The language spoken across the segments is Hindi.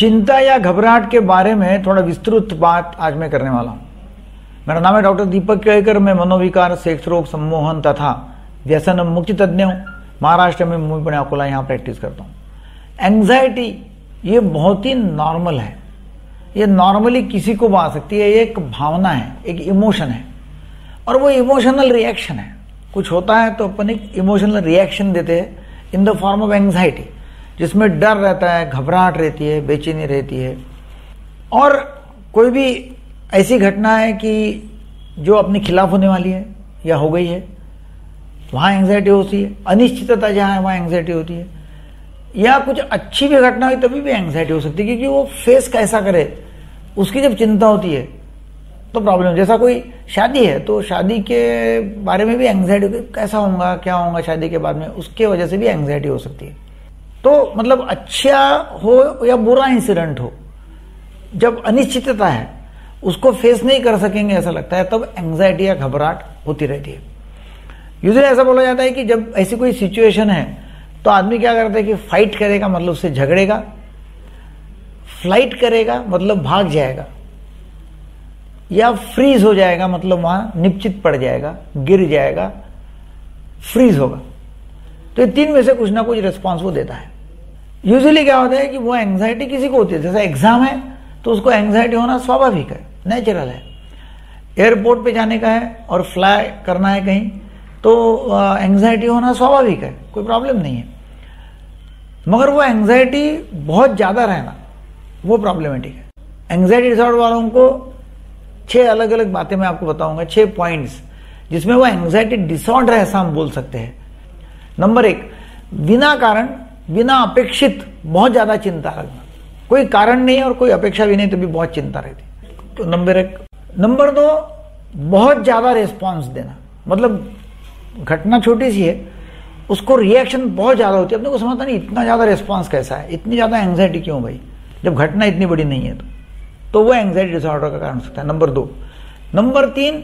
चिंता या घबराहट के बारे में थोड़ा विस्तृत बात आज मैं करने वाला हूँ। मेरा नाम है डॉक्टर दीपक केकर मैं मनोविकार, सेक्स रोग, सम्मोहन तथा व्यसन मुक्ति तज्ञ हूँ। महाराष्ट्र में मुंबई अकोला यहाँ प्रैक्टिस करता हूँ। एंग्जाइटी ये बहुत ही नॉर्मल है। ये नॉर्मली किसी को आ सकती है एक भावना है, एक इमोशन है। और वो इमोशनल रिएक्शन है। कुछ होता है तो अपन एक इमोशनल रिएक्शन देते हैं। In the form of anxiety जिसमें डर रहता है, घबराहट रहती है, बेचैनी रहती है। और कोई भी ऐसी घटना है कि जो अपने खिलाफ होने वाली है या हो गई है, वहाँ एंग्जाइटी होती है, अनिश्चितता जहाँ है, वहाँ एंग्जाइटी होती है। या कुछ अच्छी भी घटना हुई तभी भी एंग्जाइटी हो सकती है, क्योंकि वो फेस कैसा करे, उसकी जब चिंता होती है तो प्रॉब्लम जैसा कोई शादी है तो शादी के बारे में भी एंग्जाइटी कैसा होगा क्या होगा शादी के बाद में, उसके वजह से भी एंग्जाइटी हो सकती है। तो मतलब अच्छा हो या बुरा इंसिडेंट हो, जब अनिश्चितता है, उसको फेस नहीं कर सकेंगे ऐसा लगता है, तब एंग्जाइटी या घबराहट होती रहती है। यूजली ऐसा बोला जाता है कि जब ऐसी कोई सिचुएशन है तो आदमी क्या करता है कि फाइट करेगा मतलब उससे झगड़ेगा फ़्लाइट करेगा मतलब भाग जाएगा, या फ्रीज हो जाएगा मतलब वहाँ निश्चित पड़ जाएगा, गिर जाएगा फ्रीज होगा। तो ये तीन में से कुछ ना कुछ रिस्पॉन्स वो देता है। यूजली क्या होता है कि वो एंग्जाइटी किसी को होती है। जैसे एग्ज़ाम है तो उसको एंग्जाइटी होना स्वाभाविक है नेचुरल है। एयरपोर्ट पे जाने का है और फ्लाई करना है कहीं तो एंग्जाइटी होना स्वाभाविक है, कोई प्रॉब्लम नहीं है। मगर वो एंग्जाइटी बहुत ज़्यादा रहना, वो प्रॉब्लमेटिक है। एंग्जाइटी डिसऑर्डर वालों को छह अलग अलग बातें मैं आपको बताऊँगा, छह पॉइंट्स जिसमें वो एंग्जाइटी डिसऑर्डर ऐसा हम बोल सकते हैं। नंबर एक, बिना कारण, बिना अपेक्षित बहुत ज़्यादा चिंता रखना। कोई कारण नहीं और कोई अपेक्षा भी नहीं तो भी बहुत चिंता रहती। तो नंबर एक। नंबर दो, बहुत ज़्यादा रिस्पॉन्स देना। मतलब घटना छोटी सी है, उसको रिएक्शन बहुत ज़्यादा होती है। अपने को समझता नहीं, इतना ज़्यादा रिस्पॉन्स कैसा है? इतनी ज़्यादा एंग्जाइटी क्यों भाई? जब घटना इतनी बड़ी नहीं है तो। तो वो एंग्जाइटी डिसऑर्डर का कारण हो सकता है, नंबर दो। नंबर तीन,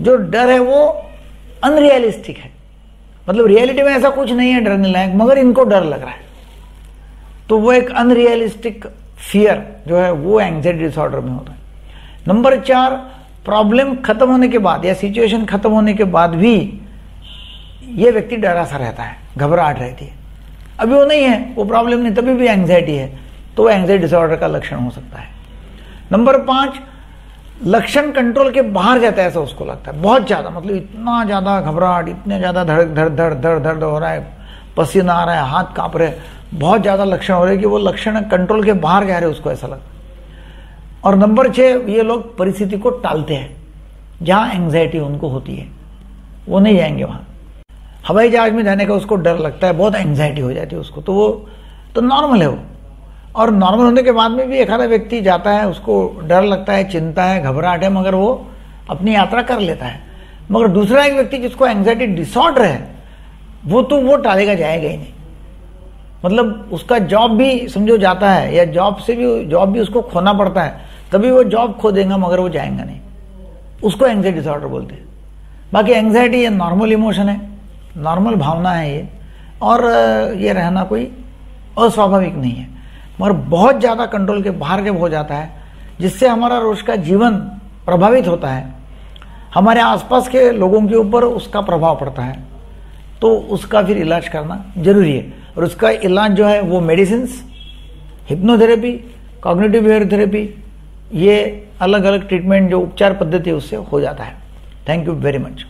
जो डर है वो अनरियलिस्टिक है। मतलब रियलिटी में ऐसा कुछ नहीं है डरने लायक, मगर इनको डर लग रहा है। तो वो एक अनरियलिस्टिक फियर जो है, वो एंग्जाइटी डिसऑर्डर में होता है। नंबर चार प्रॉब्लम खत्म होने के बाद या सिचुएशन खत्म होने के बाद भी ये व्यक्ति डरा सा रहता है, घबराहट रहती है। अभी वो नहीं है, वो प्रॉब्लम नहीं, तभी भी एंग्जाइटी है तो एंग्जाइटी डिसऑर्डर का लक्षण हो सकता है। नंबर पाँच लक्षण कंट्रोल के बाहर जाता है ऐसा उसको लगता है। बहुत ज़्यादा मतलब इतना ज़्यादा घबराहट, इतने ज़्यादा धड़ धड़ धड़ धड़ धड़ हो रहा है, पसीना आ रहा है, हाथ काँप रहे बहुत ज़्यादा लक्षण हो रहे कि वो लक्षण कंट्रोल के बाहर जा रहे उसको ऐसा लगता और नंबर छह, ये लोग परिस्थिति को टालते हैं। जहाँ एंग्जाइटी उनको होती है, वो नहीं जाएँगे वहाँ। हवाई जहाज़ में जाने का उसको डर लगता है, बहुत एंग्जाइटी हो जाती है उसको। तो वो तो नॉर्मल है वो। और नॉर्मल होने के बाद में भी एक आधा व्यक्ति जाता है, उसको डर लगता है, चिंता है, घबराहट है, मगर वो अपनी यात्रा कर लेता है। मगर दूसरा एक व्यक्ति जिसको एंग्जाइटी डिसऑर्डर है, वो तो वो टालेगा, जाएगा ही नहीं। मतलब उसका जॉब भी समझो जाता है, या जॉब से भी जॉब भी उसको खोना पड़ता है, तभी वो जॉब खो देगा, मगर वो जाएगा नहीं। उसको एंग्जाइटी डिसऑर्डर बोलते हैं। बाकी एंग्जाइटी ये नॉर्मल इमोशन है नॉर्मल भावना है ये, और ये रहना कोई अस्वाभाविक नहीं है। मगर बहुत ज़्यादा कंट्रोल के बाहर जब हो जाता है, जिससे हमारा रोज का जीवन प्रभावित होता है, हमारे आसपास के लोगों के ऊपर उसका प्रभाव पड़ता है तो उसका फिर इलाज करना ज़रूरी है। और उसका इलाज जो है वो medicine hypnotherapy cognitive behaviour therapy ये अलग अलग ट्रीटमेंट जो उपचार पद्धति उससे हो जाता है। Thank you very much